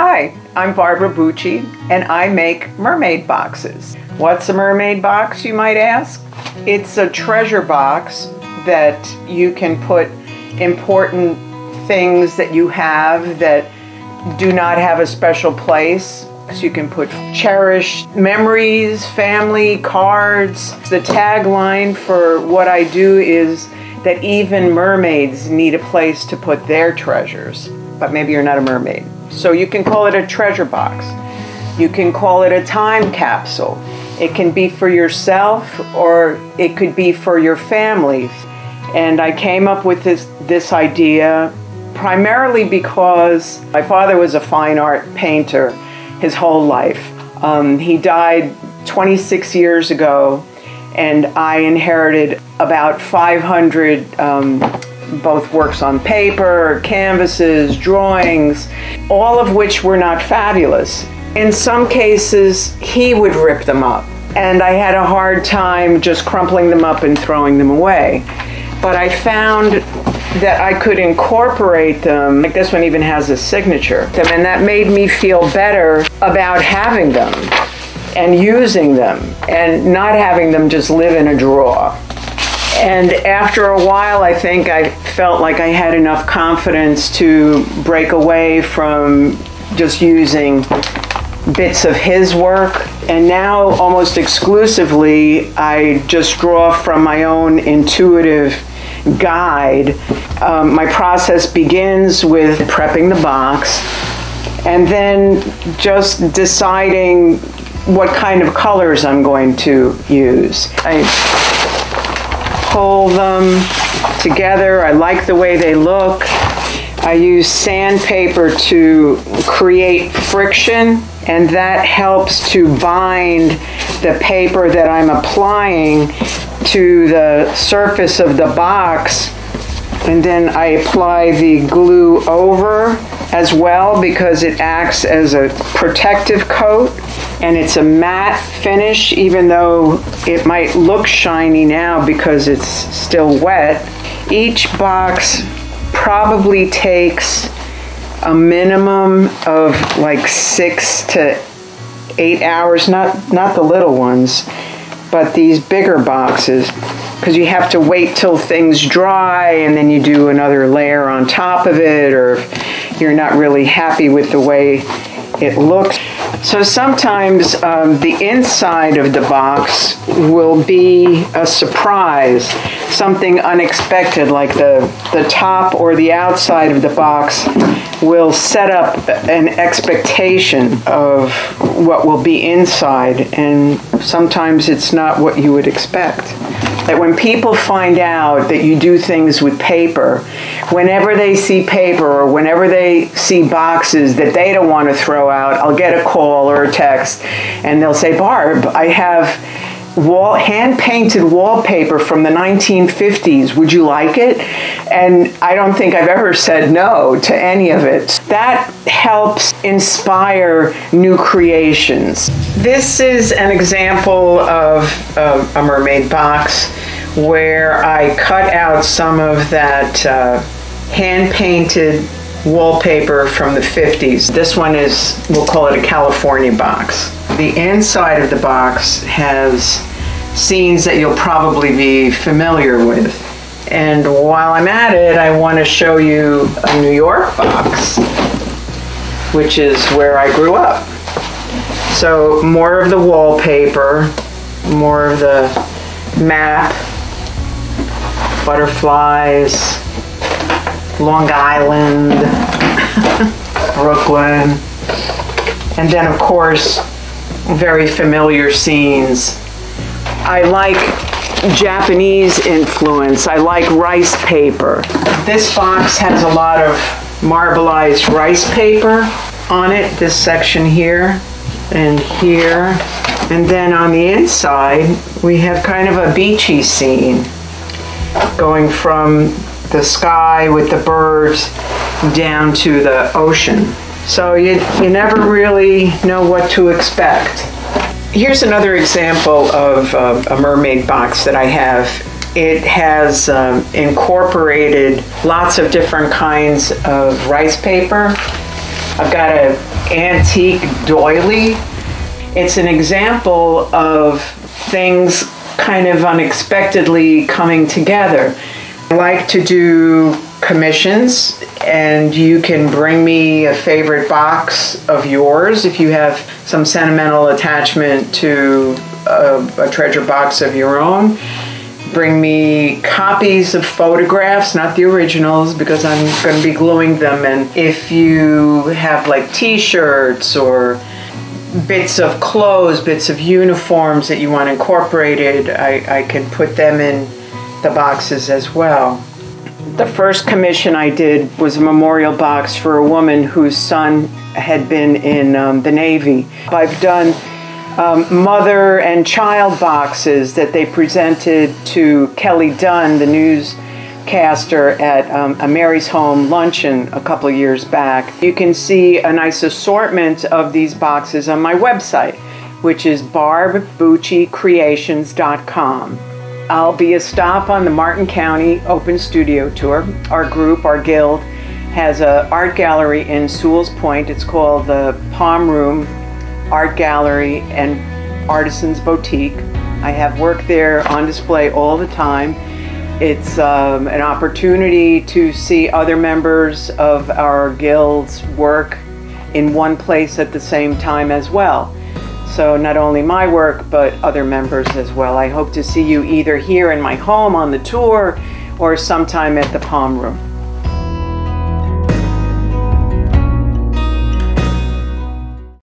Hi, I'm Barbara Bucci, and I make mermaid boxes. What's a mermaid box, you might ask? It's a treasure box that you can put important things that you have that do not have a special place. So you can put cherished memories, family, cards. The tagline for what I do is that even mermaids need a place to put their treasures. But maybe you're not a mermaid. So you can call it a treasure box. You can call it a time capsule. It can be for yourself or it could be for your families. And I came up with this, this idea primarily because my father was a fine art painter his whole life. Um, he died 26 years ago, and I inherited about 500 um, both works on paper, canvases, drawings, all of which were not fabulous. In some cases, he would rip them up, and I had a hard time just crumpling them up and throwing them away. But I found that I could incorporate them, like this one even has a signature, and that made me feel better about having them and using them and not having them just live in a drawer. And after a while, I think I felt like I had enough confidence to break away from just using bits of his work. And now, almost exclusively, I just draw from my own intuitive guide. Um, my process begins with prepping the box and then just deciding what kind of colors I'm going to use. I pull them together. I like the way they look. I use sandpaper to create friction and that helps to bind the paper that I'm applying to the surface of the box and then I apply the glue over as well because it acts as a protective coat and it's a matte finish even though it might look shiny now because it's still wet. Each box probably takes a minimum of like six to eight hours, not, not the little ones, but these bigger boxes because you have to wait till things dry and then you do another layer on top of it or you're not really happy with the way it looks. So sometimes um, the inside of the box will be a surprise, something unexpected, like the, the top or the outside of the box will set up an expectation of what will be inside, and sometimes it's not what you would expect that when people find out that you do things with paper, whenever they see paper or whenever they see boxes that they don't want to throw out, I'll get a call or a text and they'll say, Barb, I have wall hand painted wallpaper from the 1950s. Would you like it? And I don't think I've ever said no to any of it. That helps inspire new creations. This is an example of a mermaid box where I cut out some of that uh, hand painted wallpaper from the 50s. This one is, we'll call it a California box. The inside of the box has scenes that you'll probably be familiar with. And while I'm at it, I want to show you a New York box, which is where I grew up. So more of the wallpaper, more of the map, butterflies, Long Island, Brooklyn, and then of course, very familiar scenes. I like Japanese influence. I like rice paper. This box has a lot of marbleized rice paper on it, this section here and here. And then on the inside, we have kind of a beachy scene going from the sky with the birds down to the ocean. So you, you never really know what to expect. Here's another example of uh, a mermaid box that I have. It has um, incorporated lots of different kinds of rice paper. I've got an antique doily. It's an example of things kind of unexpectedly coming together. I like to do commissions, and you can bring me a favorite box of yours if you have some sentimental attachment to a, a treasure box of your own. Bring me copies of photographs, not the originals, because I'm going to be gluing them. And if you have like t shirts or bits of clothes, bits of uniforms that you want incorporated, I, I can put them in the boxes as well. The first commission I did was a memorial box for a woman whose son had been in um, the Navy. I've done um, mother and child boxes that they presented to Kelly Dunn, the newscaster, at um, a Mary's Home luncheon a couple years back. You can see a nice assortment of these boxes on my website, which is barbbucciCreations.com. I'll be a stop on the Martin County Open Studio Tour. Our group, our guild, has an art gallery in Sewall's Point. It's called the Palm Room Art Gallery and Artisans Boutique. I have work there on display all the time. It's um, an opportunity to see other members of our guild's work in one place at the same time as well. So not only my work, but other members as well. I hope to see you either here in my home on the tour or sometime at the Palm Room.